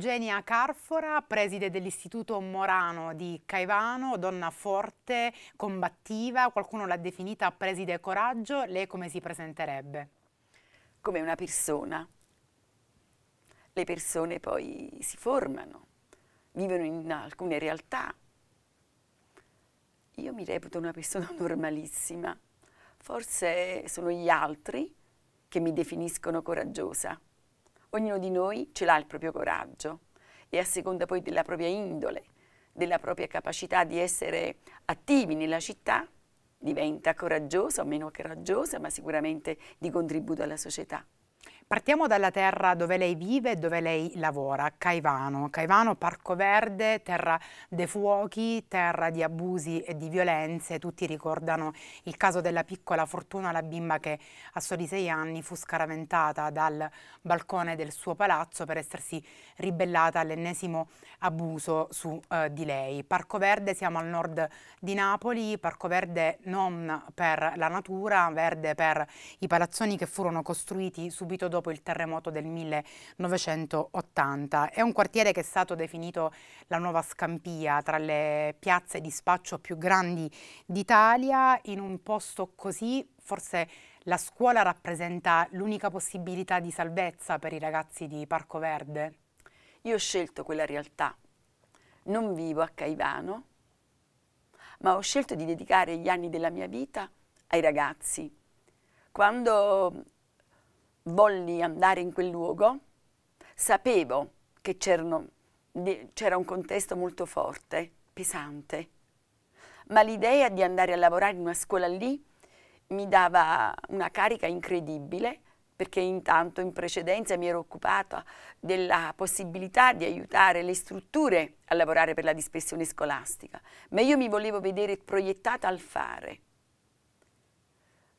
Eugenia Carfora, preside dell'Istituto Morano di Caivano, donna forte, combattiva, qualcuno l'ha definita preside coraggio, lei come si presenterebbe? Come una persona. Le persone poi si formano, vivono in alcune realtà. Io mi reputo una persona normalissima, forse sono gli altri che mi definiscono coraggiosa. Ognuno di noi ce l'ha il proprio coraggio e a seconda poi della propria indole, della propria capacità di essere attivi nella città, diventa coraggiosa o meno coraggiosa, ma sicuramente di contributo alla società. Partiamo dalla terra dove lei vive e dove lei lavora, Caivano. Caivano, Parco Verde, terra dei fuochi, terra di abusi e di violenze. Tutti ricordano il caso della piccola Fortuna, la bimba che a soli sei anni fu scaraventata dal balcone del suo palazzo per essersi ribellata all'ennesimo abuso su eh, di lei. Parco Verde, siamo al nord di Napoli, Parco Verde non per la natura, verde per i palazzoni che furono costruiti subito dopo dopo il terremoto del 1980. È un quartiere che è stato definito la nuova Scampia tra le piazze di spaccio più grandi d'Italia. In un posto così forse la scuola rappresenta l'unica possibilità di salvezza per i ragazzi di Parco Verde? Io ho scelto quella realtà. Non vivo a Caivano, ma ho scelto di dedicare gli anni della mia vita ai ragazzi. Quando volli andare in quel luogo, sapevo che c'era un contesto molto forte, pesante, ma l'idea di andare a lavorare in una scuola lì mi dava una carica incredibile perché intanto in precedenza mi ero occupata della possibilità di aiutare le strutture a lavorare per la dispersione scolastica, ma io mi volevo vedere proiettata al fare.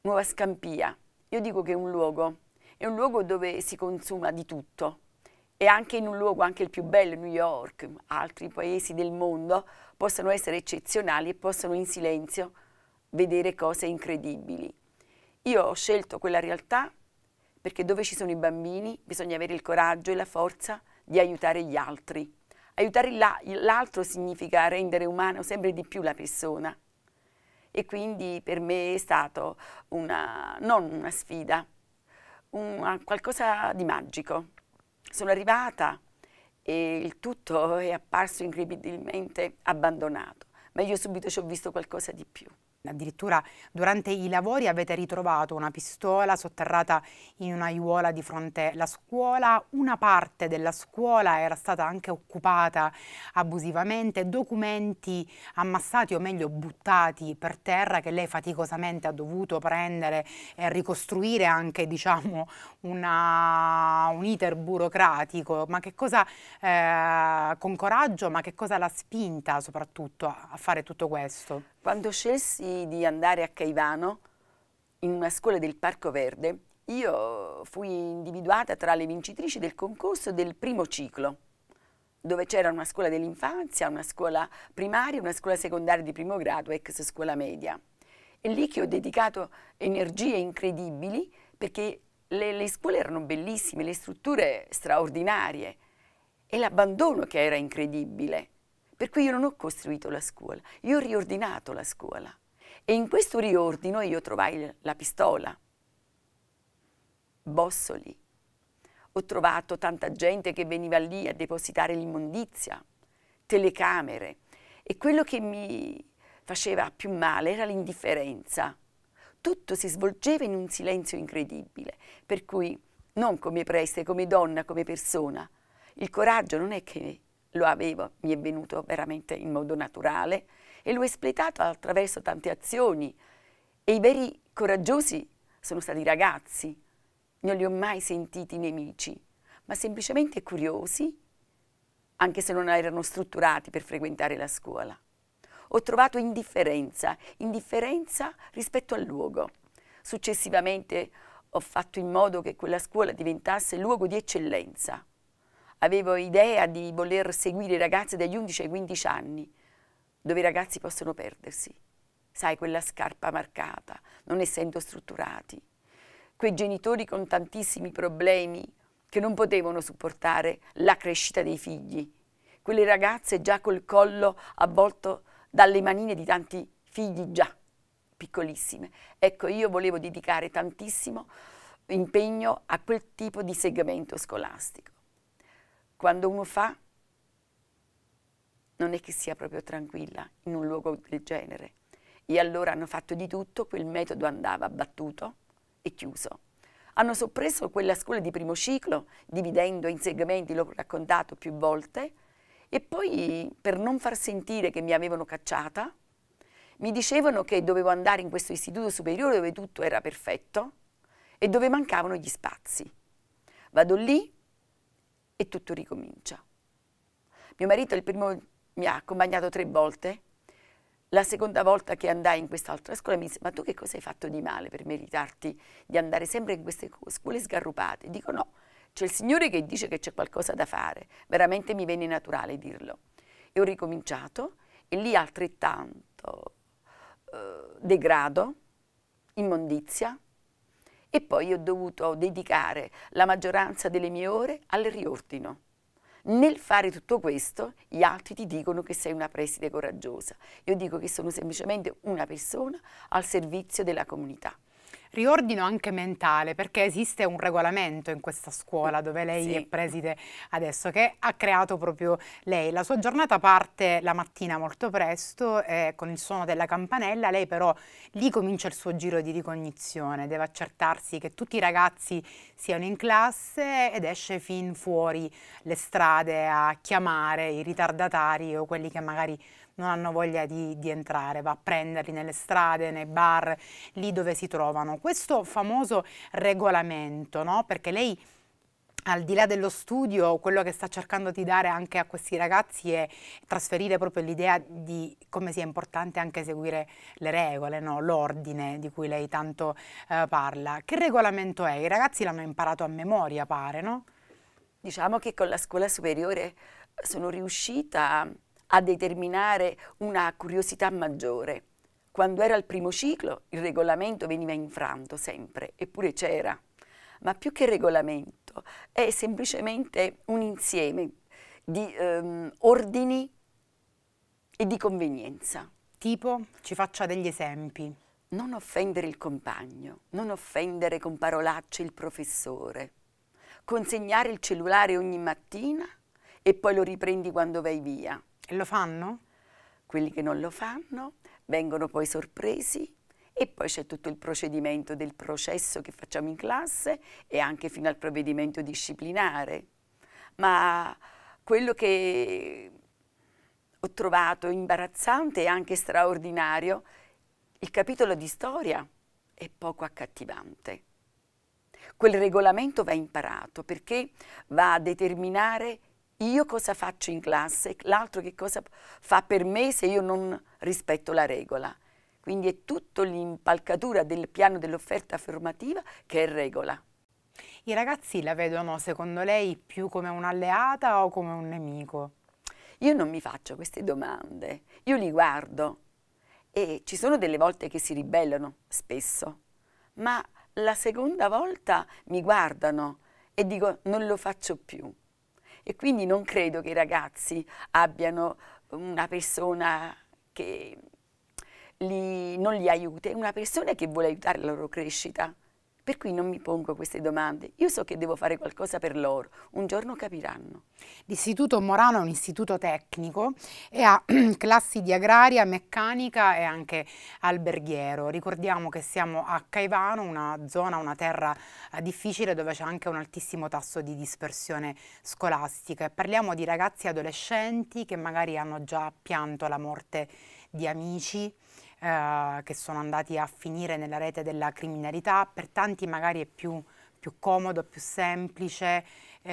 Nuova Scampia, io dico che è un luogo è un luogo dove si consuma di tutto e anche in un luogo, anche il più bello, New York, altri paesi del mondo, possono essere eccezionali e possono in silenzio vedere cose incredibili. Io ho scelto quella realtà perché dove ci sono i bambini bisogna avere il coraggio e la forza di aiutare gli altri. Aiutare l'altro significa rendere umano sempre di più la persona. E quindi per me è stata una, non una sfida, un, qualcosa di magico. Sono arrivata e il tutto è apparso incredibilmente abbandonato, ma io subito ci ho visto qualcosa di più. Addirittura durante i lavori avete ritrovato una pistola sotterrata in una aiuola di fronte alla scuola, una parte della scuola era stata anche occupata abusivamente, documenti ammassati o meglio buttati per terra che lei faticosamente ha dovuto prendere e ricostruire anche diciamo una, un iter burocratico, ma che cosa eh, con coraggio, ma che cosa l'ha spinta soprattutto a, a fare tutto questo? Quando scelsi di andare a Caivano, in una scuola del Parco Verde, io fui individuata tra le vincitrici del concorso del primo ciclo, dove c'era una scuola dell'infanzia, una scuola primaria, una scuola secondaria di primo grado, ex scuola media. È lì che ho dedicato energie incredibili perché le, le scuole erano bellissime, le strutture straordinarie e l'abbandono che era incredibile. Per cui io non ho costruito la scuola, io ho riordinato la scuola. E in questo riordino io trovai la pistola, bossoli. Ho trovato tanta gente che veniva lì a depositare l'immondizia, telecamere. E quello che mi faceva più male era l'indifferenza. Tutto si svolgeva in un silenzio incredibile, per cui non come preste, come donna, come persona. Il coraggio non è che lo avevo, mi è venuto veramente in modo naturale e l'ho espletato attraverso tante azioni e i veri coraggiosi sono stati i ragazzi, non li ho mai sentiti nemici, ma semplicemente curiosi, anche se non erano strutturati per frequentare la scuola. Ho trovato indifferenza, indifferenza rispetto al luogo. Successivamente ho fatto in modo che quella scuola diventasse luogo di eccellenza, avevo idea di voler seguire i ragazzi dagli 11 ai 15 anni, dove i ragazzi possono perdersi. Sai, quella scarpa marcata, non essendo strutturati. Quei genitori con tantissimi problemi che non potevano supportare la crescita dei figli, quelle ragazze già col collo avvolto dalle manine di tanti figli già piccolissime. Ecco, io volevo dedicare tantissimo impegno a quel tipo di segmento scolastico. Quando uno fa, non è che sia proprio tranquilla in un luogo del genere. E allora hanno fatto di tutto, quel metodo andava battuto e chiuso. Hanno soppresso quella scuola di primo ciclo, dividendo in segmenti, l'ho raccontato più volte, e poi per non far sentire che mi avevano cacciata, mi dicevano che dovevo andare in questo istituto superiore dove tutto era perfetto e dove mancavano gli spazi. Vado lì e tutto ricomincia. Mio marito il primo mi ha accompagnato tre volte. La seconda volta che andai in quest'altra scuola mi disse ma tu che cosa hai fatto di male per meritarti di andare sempre in queste scuole sgarrupate? Dico no, c'è il Signore che dice che c'è qualcosa da fare. Veramente mi venne naturale dirlo. E ho ricominciato e lì altrettanto eh, degrado, immondizia e poi ho dovuto dedicare la maggioranza delle mie ore al riordino. Nel fare tutto questo, gli altri ti dicono che sei una preside coraggiosa. Io dico che sono semplicemente una persona al servizio della comunità riordino anche mentale, perché esiste un regolamento in questa scuola dove lei sì. è preside adesso, che ha creato proprio lei. La sua giornata parte la mattina molto presto eh, con il suono della campanella, lei però lì comincia il suo giro di ricognizione, deve accertarsi che tutti i ragazzi siano in classe ed esce fin fuori le strade a chiamare i ritardatari o quelli che magari non hanno voglia di, di, entrare, va a prenderli nelle strade, nei bar, lì dove si trovano. Questo famoso regolamento, no? perché lei al di là dello studio, quello che sta cercando di dare anche a questi ragazzi è trasferire proprio l'idea di come sia importante anche seguire le regole, no? l'ordine di cui lei tanto eh, parla. Che regolamento è? I ragazzi l'hanno imparato a memoria, pare, no? Diciamo che con la scuola superiore sono riuscita a determinare una curiosità maggiore. Quando era il primo ciclo il regolamento veniva infranto sempre, eppure c'era. Ma più che regolamento è semplicemente un insieme di um, ordini e di convenienza. Tipo, ci faccia degli esempi. Non offendere il compagno, non offendere con parolacce il professore, consegnare il cellulare ogni mattina e poi lo riprendi quando vai via e lo fanno? Quelli che non lo fanno vengono poi sorpresi e poi c'è tutto il procedimento del processo che facciamo in classe e anche fino al provvedimento disciplinare. Ma quello che ho trovato imbarazzante e anche straordinario, il capitolo di storia è poco accattivante. Quel regolamento va imparato perché va a determinare io cosa faccio in classe, l'altro che cosa fa per me se io non rispetto la regola. Quindi è tutta l'impalcatura del piano dell'offerta formativa che è regola. I ragazzi la vedono secondo lei più come un'alleata o come un nemico? Io non mi faccio queste domande, io li guardo e ci sono delle volte che si ribellano, spesso, ma la seconda volta mi guardano e dico non lo faccio più e quindi non credo che i ragazzi abbiano una persona che li, non li aiuta, è una persona che vuole aiutare la loro crescita. Per cui non mi pongo queste domande. Io so che devo fare qualcosa per loro. Un giorno capiranno. L'Istituto Morano è un istituto tecnico e ha classi di agraria, meccanica e anche alberghiero. Ricordiamo che siamo a Caivano, una zona, una terra eh, difficile dove c'è anche un altissimo tasso di dispersione scolastica. E parliamo di ragazzi adolescenti che magari hanno già pianto la morte di amici, eh, che sono andati a finire nella rete della criminalità, per tanti magari è più, più comodo, più semplice eh,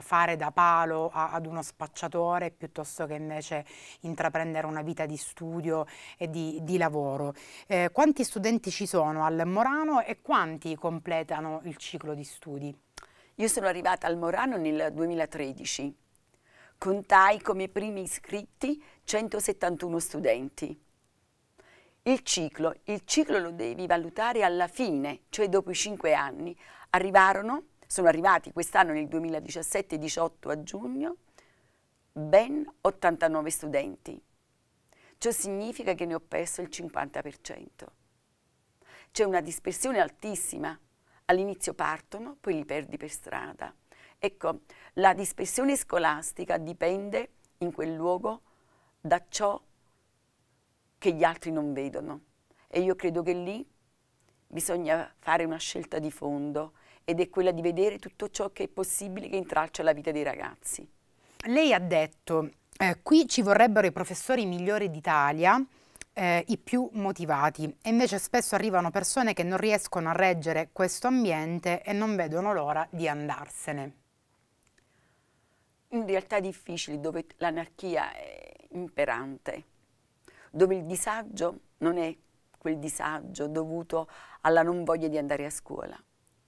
fare da palo a, ad uno spacciatore piuttosto che invece intraprendere una vita di studio e di, di lavoro. Eh, quanti studenti ci sono al Morano e quanti completano il ciclo di studi? Io sono arrivata al Morano nel 2013 contai come primi iscritti 171 studenti. Il ciclo, il ciclo lo devi valutare alla fine, cioè dopo i cinque anni. Arrivarono sono arrivati quest'anno nel 2017-18 a giugno ben 89 studenti. Ciò significa che ne ho perso il 50%. C'è una dispersione altissima. All'inizio partono, poi li perdi per strada. Ecco, la dispersione scolastica dipende in quel luogo da ciò che gli altri non vedono. E io credo che lì bisogna fare una scelta di fondo ed è quella di vedere tutto ciò che è possibile che intralcia la vita dei ragazzi. Lei ha detto, eh, qui ci vorrebbero i professori migliori d'Italia, eh, i più motivati e invece spesso arrivano persone che non riescono a reggere questo ambiente e non vedono l'ora di andarsene. In realtà difficili dove l'anarchia è imperante, dove il disagio non è quel disagio dovuto alla non voglia di andare a scuola,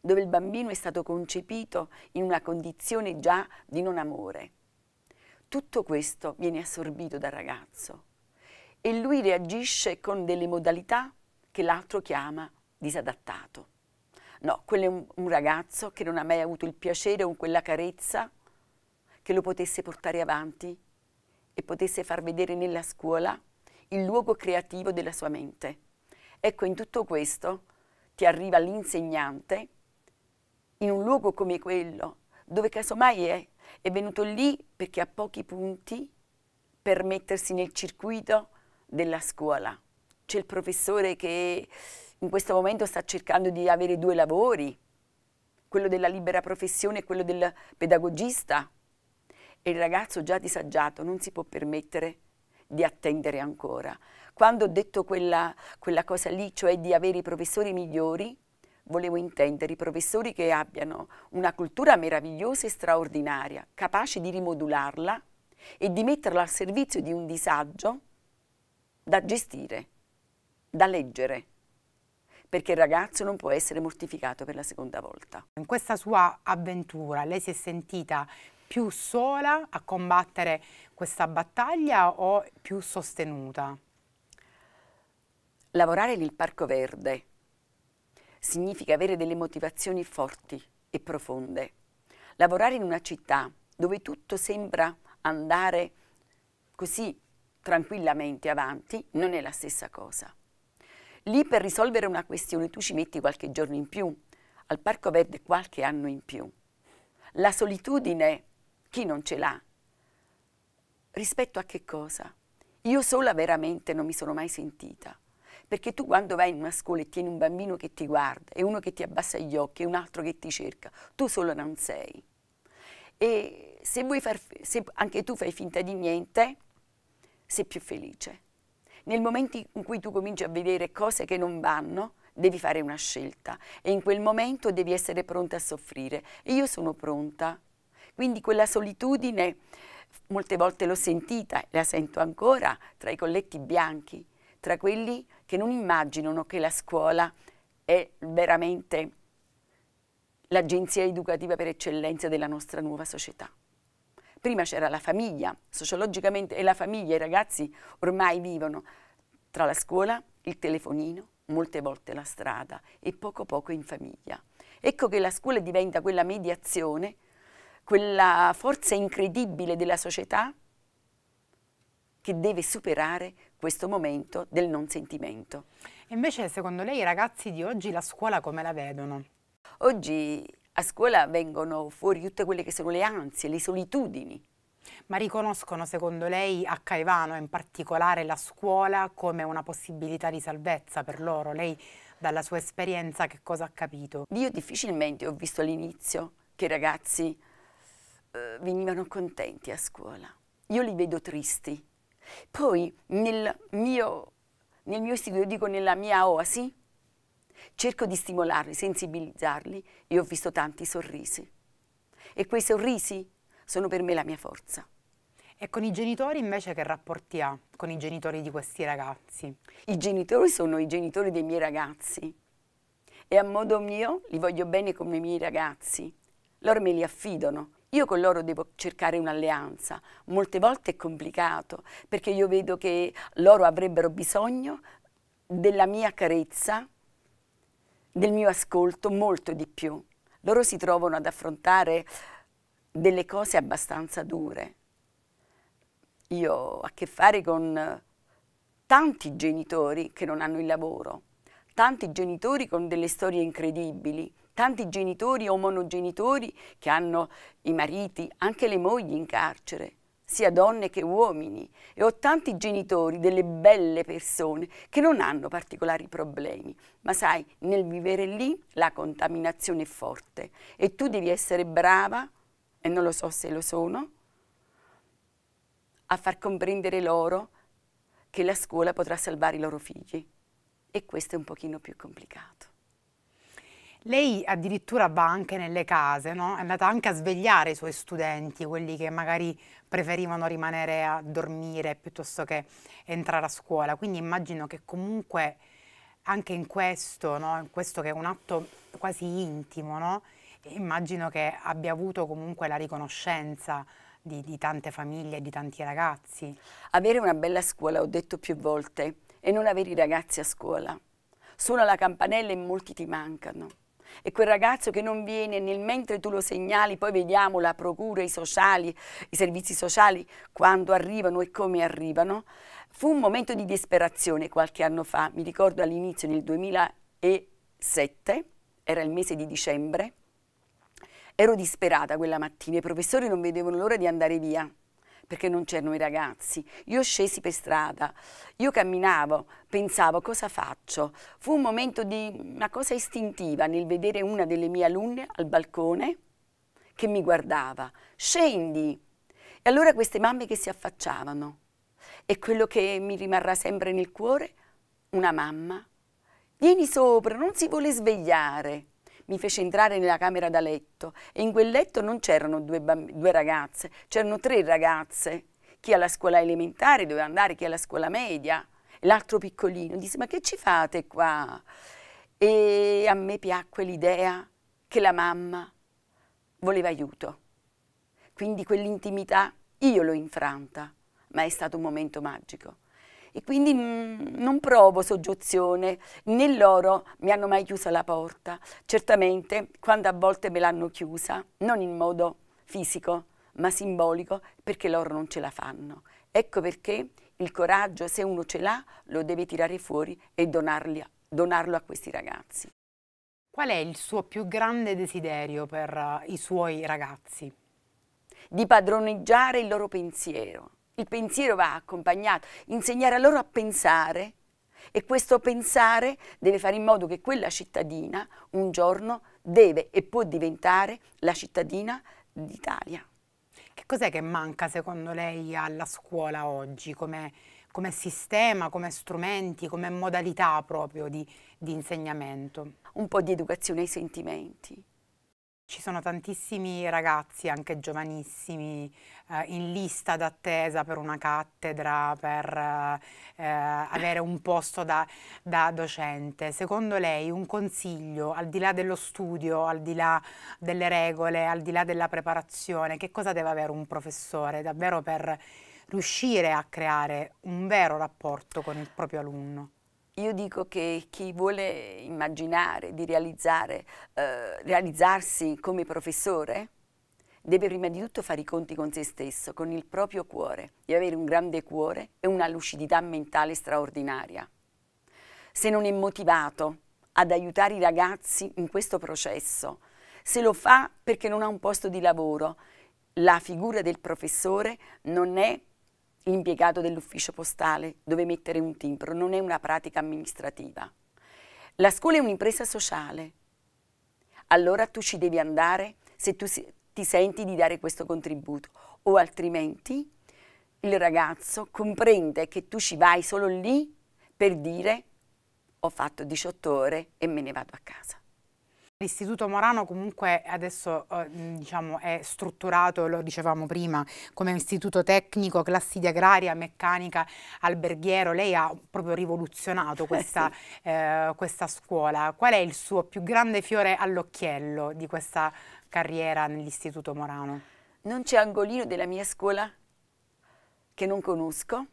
dove il bambino è stato concepito in una condizione già di non amore. Tutto questo viene assorbito dal ragazzo e lui reagisce con delle modalità che l'altro chiama disadattato. No, quello è un, un, ragazzo che non ha mai avuto il piacere o quella carezza che lo potesse portare avanti e potesse far vedere nella scuola il luogo creativo della sua mente. Ecco, in tutto questo ti arriva l'insegnante in un luogo come quello, dove casomai è, è venuto lì perché ha pochi punti per mettersi nel circuito della scuola. C'è il professore che in questo momento sta cercando di avere due lavori, quello della libera professione e quello del pedagogista. E il ragazzo già disagiato non si può permettere di attendere ancora. Quando ho detto quella, quella cosa lì, cioè di avere i professori migliori, volevo intendere i professori che abbiano una cultura meravigliosa e straordinaria, capaci di rimodularla e di metterla al servizio di un disagio da gestire, da leggere, perché il ragazzo non può essere mortificato per la seconda volta. In questa sua avventura lei si è sentita più sola a combattere questa battaglia o più sostenuta? Lavorare nel Parco Verde significa avere delle motivazioni forti e profonde. Lavorare in una città dove tutto sembra andare così tranquillamente avanti non è la stessa cosa. Lì per risolvere una questione tu ci metti qualche giorno in più, al Parco Verde qualche anno in più. La solitudine chi non ce l'ha? Rispetto a che cosa? Io sola veramente non mi sono mai sentita. Perché tu quando vai in una scuola e tieni un bambino che ti guarda e uno che ti abbassa gli occhi e un altro che ti cerca, tu solo non sei. E se, vuoi far, se anche tu fai finta di niente, sei più felice. Nel momento in cui tu cominci a vedere cose che non vanno, devi fare una scelta e in quel momento devi essere pronta a soffrire. E io sono pronta quindi quella solitudine molte volte l'ho sentita e la sento ancora tra i colletti bianchi, tra quelli che non immaginano che la scuola è veramente l'agenzia educativa per eccellenza della nostra nuova società. Prima c'era la famiglia, sociologicamente, e la famiglia, i ragazzi ormai vivono tra la scuola, il telefonino, molte volte la strada e poco poco in famiglia. Ecco che la scuola diventa quella mediazione quella forza incredibile della società che deve superare questo momento del non sentimento. Invece, secondo lei, i ragazzi di oggi la scuola come la vedono? Oggi a scuola vengono fuori tutte quelle che sono le ansie, le solitudini. Ma riconoscono, secondo lei, a Caivano in particolare la scuola come una possibilità di salvezza per loro? Lei, dalla sua esperienza, che cosa ha capito? Io difficilmente ho visto all'inizio che i ragazzi eh, venivano contenti a scuola. Io li vedo tristi. Poi nel mio, nel mio istituto, io dico nella mia oasi, cerco di stimolarli, sensibilizzarli e ho visto tanti sorrisi. E quei sorrisi sono per me la mia forza. E con i genitori invece che rapporti ha con i genitori di questi ragazzi? I genitori sono i genitori dei miei ragazzi e a modo mio li voglio bene come i miei ragazzi. Loro me li affidano, io con loro devo cercare un'alleanza, molte volte è complicato perché io vedo che loro avrebbero bisogno della mia carezza, del mio ascolto molto di più. loro si trovano ad affrontare delle cose abbastanza dure. Io ho a che fare con tanti genitori che non hanno il lavoro, tanti genitori con delle storie incredibili, tanti genitori o monogenitori che hanno i mariti, anche le mogli in carcere, sia donne che uomini, e ho tanti genitori, delle belle persone, che non hanno particolari problemi, ma sai, nel vivere lì la contaminazione è forte e tu devi essere brava, e non lo so se lo sono, a far comprendere loro che la scuola potrà salvare i loro figli. E questo è un pochino più complicato. Lei addirittura va anche nelle case, no? è andata anche a svegliare i suoi studenti, quelli che magari preferivano rimanere a dormire piuttosto che entrare a scuola. Quindi immagino che comunque anche in questo, no? in questo che è un atto quasi intimo, no? immagino che abbia avuto comunque la riconoscenza di, di tante famiglie e di tanti ragazzi. Avere una bella scuola, ho detto più volte, e non avere i ragazzi a scuola. Suona la campanella e molti ti mancano e quel ragazzo che non viene nel mentre tu lo segnali, poi vediamo la procura, i sociali, i servizi sociali, quando arrivano e come arrivano, fu un momento di disperazione qualche anno fa, mi ricordo all'inizio nel 2007, era il mese di dicembre, ero disperata quella mattina, i professori non vedevano l'ora di andare via perché non c'erano i ragazzi. Io scesi per strada, io camminavo, pensavo cosa faccio. Fu un momento di una cosa istintiva nel vedere una delle mie alunne al balcone che mi guardava. Scendi! E allora queste mamme che si affacciavano. E quello che mi rimarrà sempre nel cuore, una mamma. Vieni sopra, non si vuole svegliare mi fece entrare nella camera da letto e in quel letto non c'erano due, due ragazze, c'erano tre ragazze, chi alla scuola elementare doveva andare, chi alla scuola media, l'altro piccolino disse ma che ci fate qua? E a me piacque l'idea che la mamma voleva aiuto. Quindi quell'intimità io l'ho infranta, ma è stato un momento magico e quindi mh, non provo soggiozione, né loro mi hanno mai chiusa la porta. Certamente quando a volte me l'hanno chiusa, non in modo fisico, ma simbolico, perché loro non ce la fanno. Ecco perché il coraggio, se uno ce l'ha, lo deve tirare fuori e donarli, donarlo a questi ragazzi. Qual è il suo più grande desiderio per uh, i suoi ragazzi? Di padroneggiare il loro pensiero, il pensiero va accompagnato, insegnare a loro a pensare e questo pensare deve fare in modo che quella cittadina un giorno deve e può diventare la cittadina d'Italia. Che cos'è che manca secondo lei alla scuola oggi come, come sistema, come strumenti, come modalità proprio di, di insegnamento? Un po' di educazione ai sentimenti, ci sono tantissimi ragazzi, anche giovanissimi, eh, in lista d'attesa per una cattedra, per eh, avere un posto da, da, docente. Secondo lei un consiglio, al di là dello studio, al di là delle regole, al di là della preparazione, che cosa deve avere un professore davvero per riuscire a creare un vero rapporto con il proprio alunno? Io dico che chi vuole immaginare di eh, realizzarsi come professore deve prima di tutto fare i conti con se stesso, con il proprio cuore, di avere un grande cuore e una lucidità mentale straordinaria. Se non è motivato ad aiutare i ragazzi in questo processo, se lo fa perché non ha un posto di lavoro, la figura del professore non è l'impiegato dell'ufficio postale dove mettere un timbro, non è una pratica amministrativa. La scuola è un'impresa sociale. Allora tu ci devi andare se tu ti senti di dare questo contributo o altrimenti il ragazzo comprende che tu ci vai solo lì per dire ho fatto 18 ore e me ne vado a casa. L'Istituto Morano comunque adesso eh, diciamo, è strutturato, lo dicevamo prima, come istituto tecnico, classi di agraria, meccanica, alberghiero. Lei ha proprio rivoluzionato questa, sì. eh, questa scuola. Qual è il suo più grande fiore all'occhiello di questa carriera nell'Istituto Morano? Non c'è angolino della mia scuola che non conosco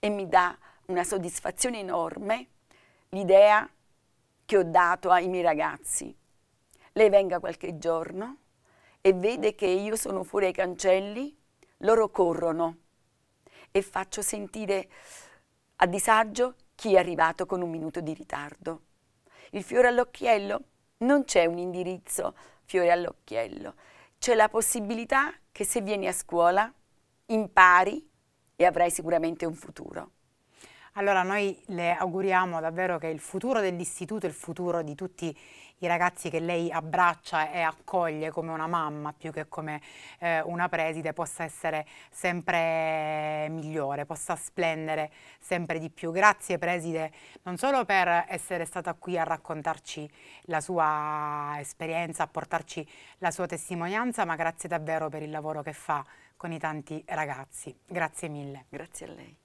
e mi dà una soddisfazione enorme l'idea che ho dato ai miei ragazzi lei venga qualche giorno e vede che io sono fuori ai cancelli, loro corrono e faccio sentire a disagio chi è arrivato con un minuto di ritardo. Il fiore all'occhiello non c'è un indirizzo fiore all'occhiello, c'è la possibilità che se vieni a scuola impari e avrai sicuramente un futuro. Allora noi le auguriamo davvero che il futuro dell'istituto, il futuro di tutti i ragazzi che lei abbraccia e accoglie come una mamma più che come eh, una preside possa essere sempre migliore, possa splendere sempre di più. Grazie preside non solo per essere stata qui a raccontarci la sua esperienza, a portarci la sua testimonianza, ma grazie davvero per il lavoro che fa con i tanti ragazzi. Grazie mille. Grazie a lei.